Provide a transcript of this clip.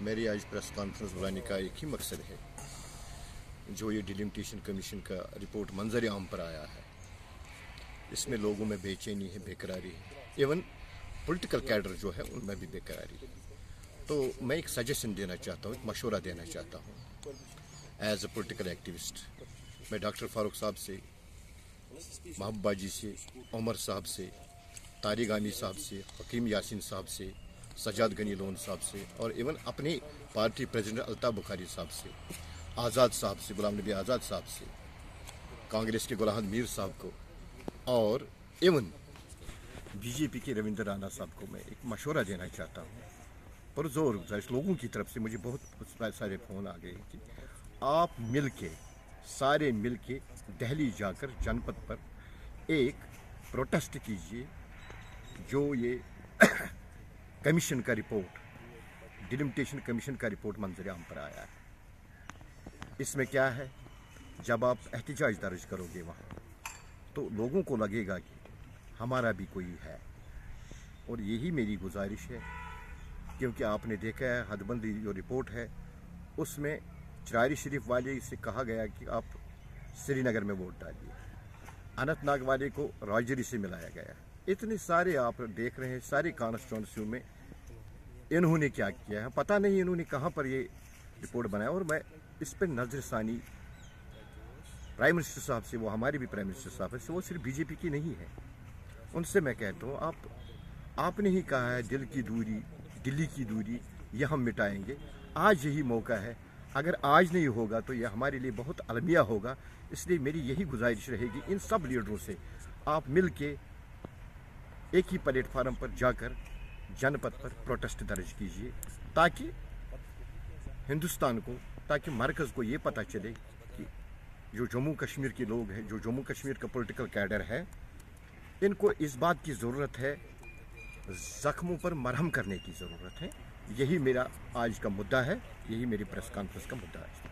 मेरी आज press conference बुलाने का एक ही मकसद है जो ये डिलिमिटेशन कमीशन का रिपोर्ट मंजर आम पर आया है। इसमें लोगों में बेचैनी है, बेकरारी है। इवन पॉलिटिकल कैडर जो है, उनमें भी बेकरारी है। तो मैं एक सजेशन देना चाहता हूँ, एक मशवरा देना चाहता हूँ। एज ए पोलिटिकल एक्टिविस्ट मैं डॉक्टर फारूक साहब से, महबूबा जी से, उमर साहब से आमी साहब से, हकीम यासिन साहब से सजाद गनी लोन साहब से और इवन अपनी पार्टी प्रेसिडेंट अल्ताफ बुखारी साहब से, आज़ाद साहब से, गुलाम नबी आज़ाद साहब से, कांग्रेस के गुलाम मीर साहब को और इवन बीजेपी के रविंद्र राणा साहब को मैं एक मशवरा देना चाहता हूँ। पर ज़ोर गुजारिश, लोगों की तरफ़ से मुझे बहुत सारे फ़ोन आ गए कि आप मिल के सारे मिल के दहली जाकर जनपद पर एक प्रोटेस्ट कीजिए, जो ये कमीशन का रिपोर्ट, डिलिमिटेशन कमीशन का रिपोर्ट मंजर आम पर आया है। इसमें क्या है? जब आप एहतजाज दर्ज करोगे वहाँ तो लोगों को लगेगा कि हमारा भी कोई है। और यही मेरी गुजारिश है, क्योंकि आपने देखा है, हदबंदी जो रिपोर्ट है, उसमें चरारी शरीफ वाले से कहा गया कि आप श्रीनगर में वोट डालिए। अनंतनाग वाले को राजरी से मिलाया गया इतने सारे आप देख रहे हैं, सारी कॉन्स्टिट्यूंसियों में। इन्होंने क्या किया है? पता नहीं इन्होंने कहाँ पर ये रिपोर्ट बनाया। और मैं इस पर नजरसानी प्राइम मिनिस्टर साहब से, वो हमारे भी प्राइम मिनिस्टर साहब है वो सिर्फ़ बीजेपी की नहीं है। उनसे मैं कहता हूँ, आप, आपने ही कहा है, दिल की दूरी, दिल्ली की दूरी, यह हम मिटाएँगे। आज यही मौका है। अगर आज नहीं होगा तो यह हमारे लिए बहुत अलमिया होगा। इसलिए मेरी यही गुजारिश रहेगी इन सब लीडरों से। आप मिल के एक ही प्लेटफार्म पर जाकर जनपद पर प्रोटेस्ट दर्ज कीजिए, ताकि हिंदुस्तान को, ताकि मरकज़ को ये पता चले कि जो जम्मू कश्मीर के लोग हैं, जो जम्मू कश्मीर का पॉलिटिकल कैडर है, इनको इस बात की ज़रूरत है, ज़ख्मों पर मरहम करने की ज़रूरत है। यही मेरा आज का मुद्दा है, यही मेरी प्रेस कॉन्फ्रेंस का मुद्दा है।